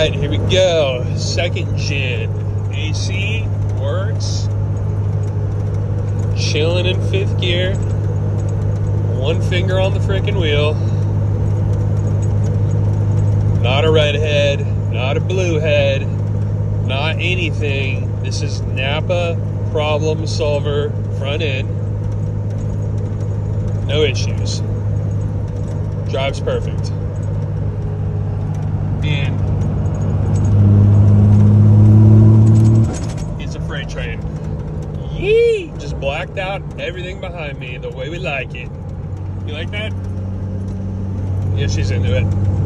right, here we go. Second gen. AC works. Chilling in fifth gear. One finger on the freaking wheel. Not a redhead, not a blue head, not anything. This is Napa problem solver front end. No issues. Drives perfect. Train. Yee! Just blacked out everything behind me the way we like it. You like that? Yeah, she's into it.